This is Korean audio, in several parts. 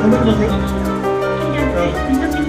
ごめんなさい。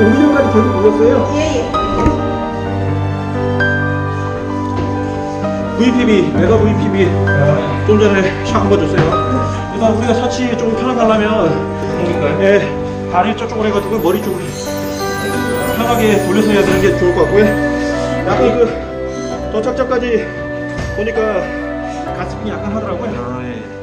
5년까지 계속 보셨어요? 예 예. VPB, 메가 VPB 좀 전에 샥 한번 줬어요. 일단 우리가 사치 좀 편하게 하려면 예, 다리 저쪽으로 해가지고 머리 쪽으로 편하게 돌려서 해야 되는 게 좋을 것 같고요. 약간 그 도착점까지 보니까 가슴이 약간 하더라고요. 환자를 돌릴까요?